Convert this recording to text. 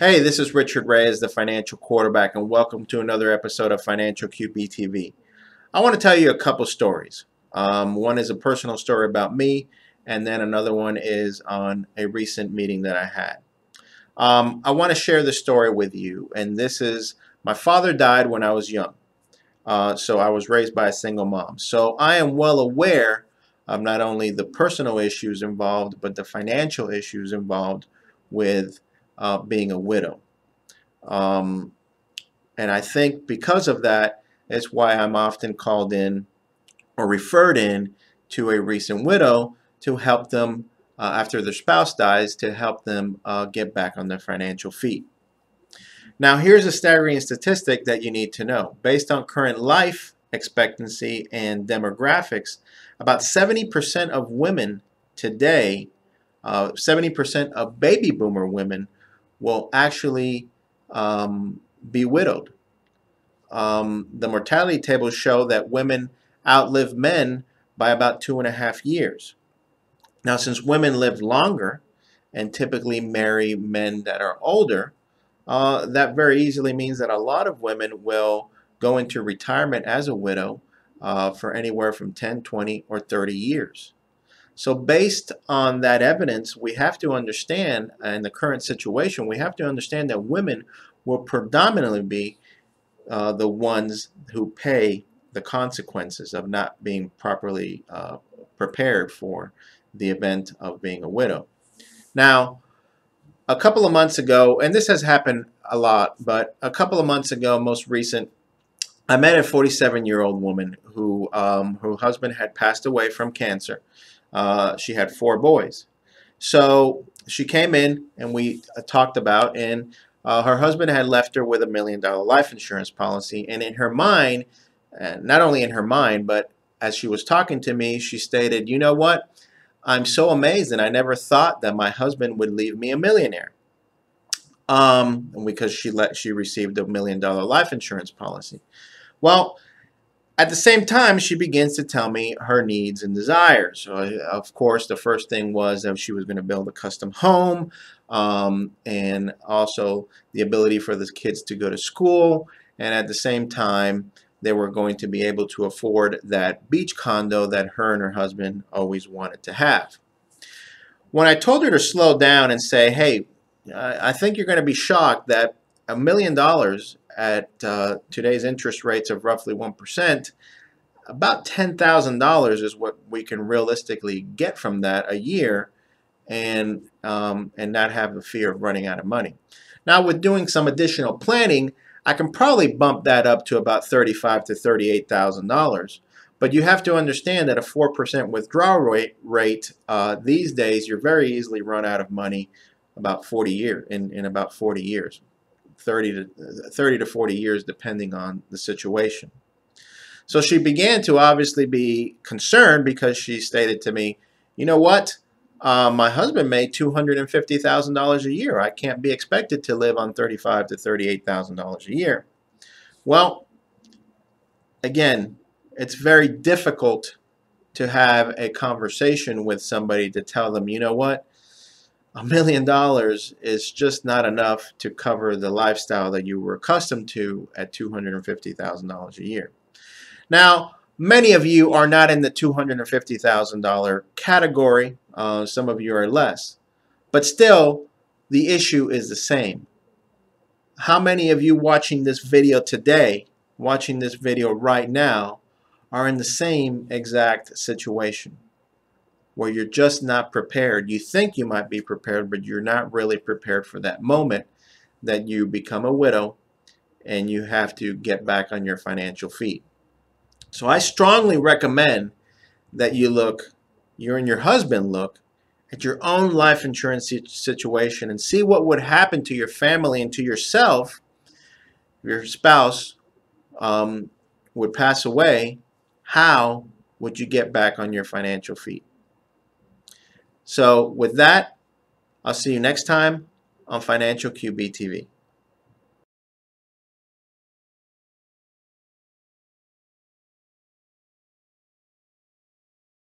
Hey, this is Richard Reyes, the financial quarterback, and welcome to another episode of Financial QB TV. I want to tell you a couple stories. Um, one is a personal story about me, and then another one is on a recent meeting that I had. Um, I want to share the story with you, and this is my father died when I was young. Uh, so I was raised by a single mom. So I am well aware of not only the personal issues involved, but the financial issues involved with uh, being a widow. Um, and I think because of that, it's why I'm often called in or referred in to a recent widow to help them uh, after their spouse dies to help them uh, get back on their financial feet. Now, here's a staggering statistic that you need to know. Based on current life expectancy and demographics, about 70% of women today, 70% uh, of baby boomer women will actually um, be widowed. Um, the mortality tables show that women outlive men by about two and a half years. Now, since women live longer and typically marry men that are older, uh, that very easily means that a lot of women will go into retirement as a widow uh, for anywhere from 10, 20, or 30 years. So based on that evidence, we have to understand, in the current situation, we have to understand that women will predominantly be uh, the ones who pay the consequences of not being properly uh, prepared for the event of being a widow. Now, a couple of months ago, and this has happened a lot, but a couple of months ago, most recent, I met a 47-year-old woman who um, her husband had passed away from cancer. Uh, she had four boys. So she came in and we uh, talked about, and uh, her husband had left her with a million dollar life insurance policy. And in her mind, not only in her mind, but as she was talking to me, she stated, You know what? I'm so amazed, and I never thought that my husband would leave me a millionaire. Um, because she let she received a million dollar life insurance policy. Well, at the same time, she begins to tell me her needs and desires. So, of course, the first thing was that she was going to build a custom home um, and also the ability for the kids to go to school. And at the same time, they were going to be able to afford that beach condo that her and her husband always wanted to have. When I told her to slow down and say, hey, I think you're going to be shocked that a million dollars at uh, today's interest rates of roughly 1%, about $10,000 is what we can realistically get from that a year and, um, and not have the fear of running out of money. Now with doing some additional planning, I can probably bump that up to about $35 to $38,000. But you have to understand that a 4% withdrawal rate, rate uh, these days, you're very easily run out of money about 40 year in, in about 40 years. 30 to 30 to 40 years depending on the situation. So she began to obviously be concerned because she stated to me, you know what? Uh, my husband made $250,000 a year. I can't be expected to live on 35 to $38,000 a year. Well, again, it's very difficult to have a conversation with somebody to tell them, you know what? A million dollars is just not enough to cover the lifestyle that you were accustomed to at $250,000 a year. Now, many of you are not in the $250,000 category. Uh, some of you are less. But still, the issue is the same. How many of you watching this video today, watching this video right now, are in the same exact situation? Where you're just not prepared. You think you might be prepared, but you're not really prepared for that moment that you become a widow and you have to get back on your financial feet. So I strongly recommend that you look, you and your husband look at your own life insurance situation and see what would happen to your family and to yourself your spouse um, would pass away, how would you get back on your financial feet? So with that, I'll see you next time on Financial QB TV.